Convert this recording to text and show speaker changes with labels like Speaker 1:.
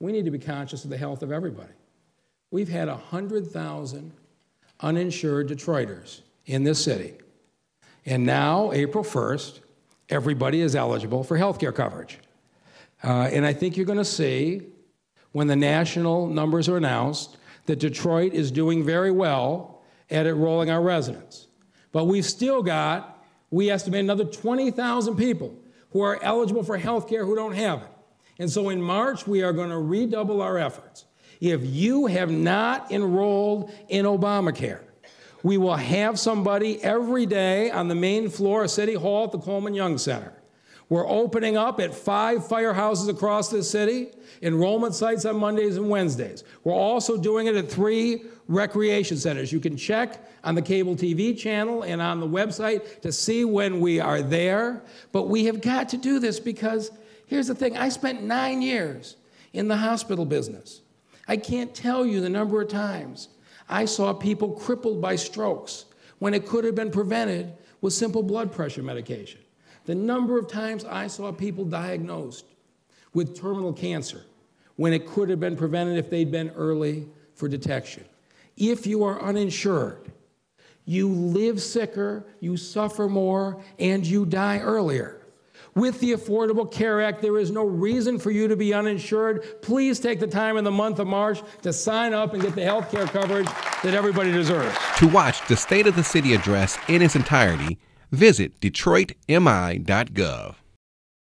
Speaker 1: we need to be conscious of the health of everybody. We've had 100,000 uninsured Detroiters in this city. And now, April 1st, everybody is eligible for health care coverage. Uh, and I think you're going to see, when the national numbers are announced, that Detroit is doing very well at enrolling our residents. But we've still got, we estimate, another 20,000 people who are eligible for health care who don't have it. And so in March, we are going to redouble our efforts. If you have not enrolled in Obamacare, we will have somebody every day on the main floor of City Hall at the Coleman Young Center. We're opening up at five firehouses across the city, enrollment sites on Mondays and Wednesdays. We're also doing it at three recreation centers. You can check on the cable TV channel and on the website to see when we are there. But we have got to do this because here's the thing I spent nine years in the hospital business. I can't tell you the number of times I saw people crippled by strokes when it could have been prevented with simple blood pressure medication. The number of times I saw people diagnosed with terminal cancer when it could have been prevented if they'd been early for detection. If you are uninsured, you live sicker, you suffer more, and you die earlier. With the Affordable Care Act, there is no reason for you to be uninsured. Please take the time in the month of March to sign up and get the health care coverage that everybody deserves.
Speaker 2: To watch the State of the City address in its entirety, visit DetroitMI.gov.